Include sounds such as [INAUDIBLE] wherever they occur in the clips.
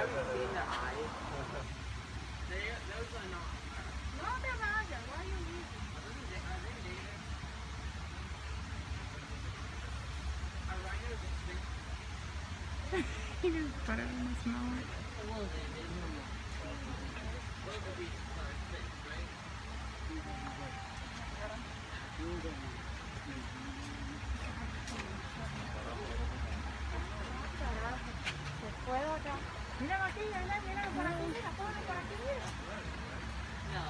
haven't seen their eyes. [LAUGHS] they, those are not. No, they're. Why are you're they [LAUGHS] smell it. No,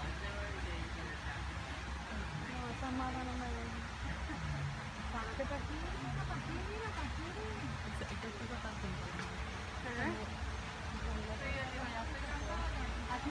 it's never a day. No, it's not my one of my